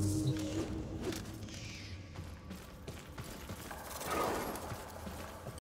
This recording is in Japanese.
すげえ。